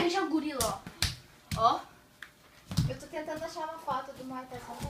gente é o gorila, ó. Ó. Eu tô tentando achar uma foto do Muay só pra